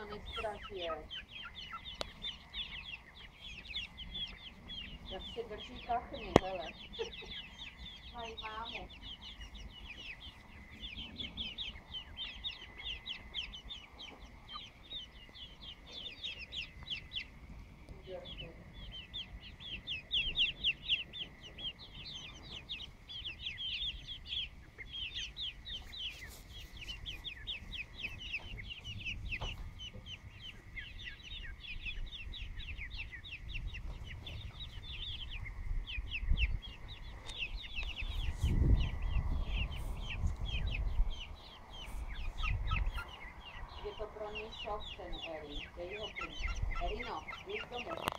Erina, nestratie. Jak si drží kachny, hele. Mají mámu. Sopranisoften Eri. Det är ju hoppning. Erinna, vi kommer.